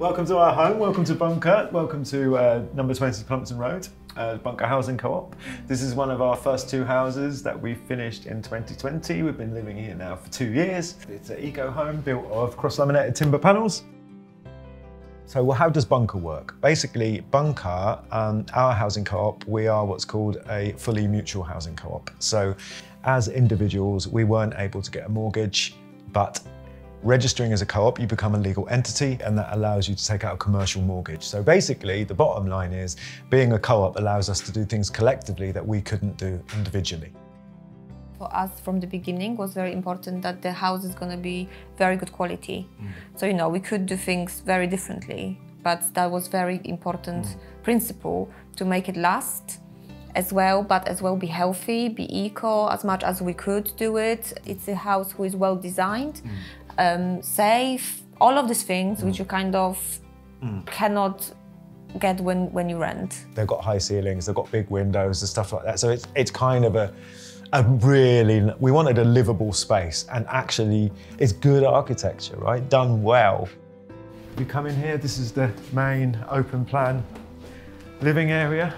Welcome to our home, welcome to Bunker, welcome to uh, number 20 Plumpton Road, uh, Bunker Housing Co-op. This is one of our first two houses that we finished in 2020. We've been living here now for two years. It's an eco home built of cross-laminated timber panels. So well, how does Bunker work? Basically, Bunker, um, our housing co-op, we are what's called a fully mutual housing co-op. So as individuals, we weren't able to get a mortgage, but Registering as a co-op, you become a legal entity and that allows you to take out a commercial mortgage. So basically, the bottom line is being a co-op allows us to do things collectively that we couldn't do individually. For us from the beginning was very important that the house is going to be very good quality. Mm. So, you know, we could do things very differently, but that was very important mm. principle to make it last as well, but as well be healthy, be eco as much as we could do it. It's a house who is well designed. Mm um, safe, all of these things mm. which you kind of mm. cannot get when, when you rent. They've got high ceilings, they've got big windows and stuff like that. So it's, it's kind of a, a really, we wanted a livable space and actually it's good architecture, right? Done well. You come in here, this is the main open plan living area.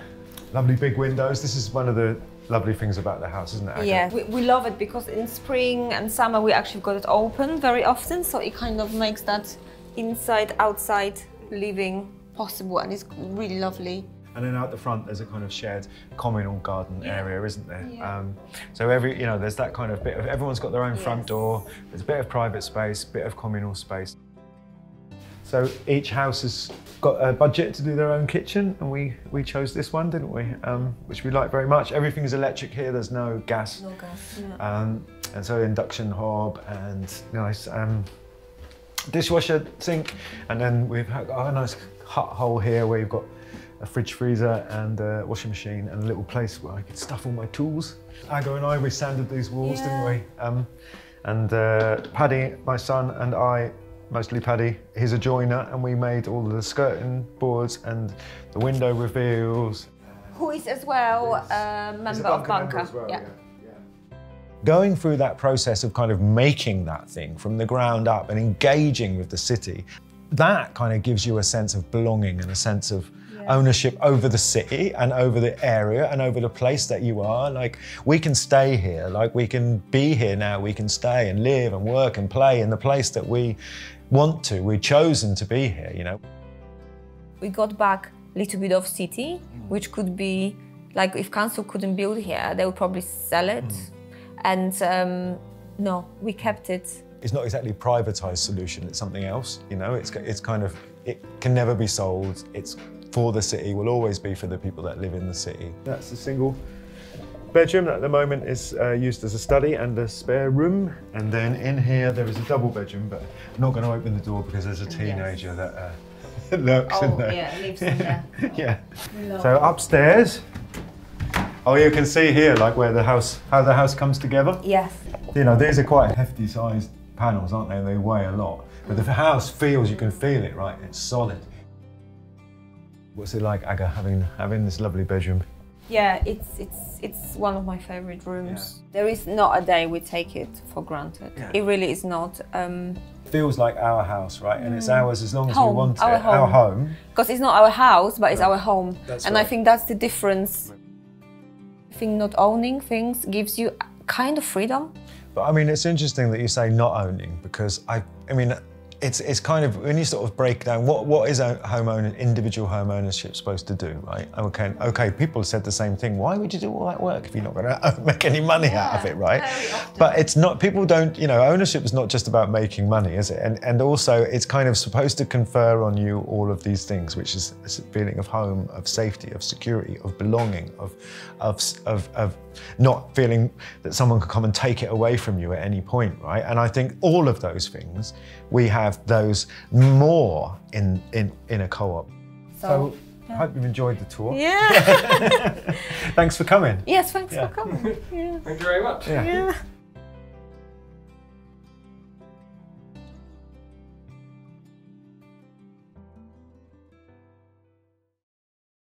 Lovely big windows. This is one of the lovely things about the house, isn't it? Yeah, we, we, love it because in spring and summer we actually got it open very often, so it kind of makes that inside outside living possible, and it's really lovely. And then out the front, there's a kind of shared communal garden yeah. area, isn't there? Yeah. Um, so every, you know, there's that kind of bit of everyone's got their own yes. front door. There's a bit of private space, bit of communal space. So each house has got a budget to do their own kitchen, and we, we chose this one, didn't we? Um, which we like very much. Everything is electric here, there's no gas. No gas, yeah. Um, and so induction hob and nice um, dishwasher sink. And then we've got a nice hut hole here where you've got a fridge freezer and a washing machine and a little place where I could stuff all my tools. Aga and I, we sanded these walls, yeah. didn't we? Um, and uh, Paddy, my son, and I mostly Paddy. He's a joiner and we made all the skirting boards and the window reveals. Who is as well a member of Bunker. Well, yeah. yeah. Going through that process of kind of making that thing from the ground up and engaging with the city, that kind of gives you a sense of belonging and a sense of ownership over the city and over the area and over the place that you are. Like we can stay here, like we can be here now, we can stay and live and work and play in the place that we want to. We've chosen to be here, you know. We got back a little bit of city, mm. which could be like if council couldn't build here, they would probably sell it. Mm. And um, no, we kept it. It's not exactly a privatized solution, it's something else, you know, it's, it's kind of, it can never be sold, it's for the city, will always be for the people that live in the city. That's the single bedroom that at the moment is uh, used as a study and a spare room. And then in here there is a double bedroom, but I'm not going to open the door because there's a teenager yes. that uh, lurks oh, in there. yeah, lives in there. yeah. So upstairs, oh, you can see here like where the house, how the house comes together. Yes. You know, these are quite hefty sized panels, aren't they? They weigh a lot. But the house feels, you can feel it, right? It's solid. What's it like, Aga, having having this lovely bedroom? Yeah, it's it's it's one of my favorite rooms. Yeah. There is not a day we take it for granted. Yeah. It really is not. Um, Feels like our house, right? And it's mm. ours as long as home, we want our it. Home. Our home. Because it's not our house, but it's our home. That's and right. I think that's the difference. I think not owning things gives you kind of freedom. But I mean, it's interesting that you say not owning because I, I mean, it's it's kind of when you sort of break down what what is a homeowner individual home ownership supposed to do, right? Okay, okay. People said the same thing. Why would you do all that work if you're not going to make any money yeah, out of it, right? But it's not. People don't. You know, ownership is not just about making money, is it? And and also it's kind of supposed to confer on you all of these things, which is a feeling of home, of safety, of security, of belonging, of of of, of not feeling that someone could come and take it away from you at any point, right? And I think all of those things we have have those more in, in, in a co-op. So, so yeah. I hope you've enjoyed the tour. Yeah. thanks for coming. Yes, thanks yeah. for coming. Yeah. Thank you very much. yeah.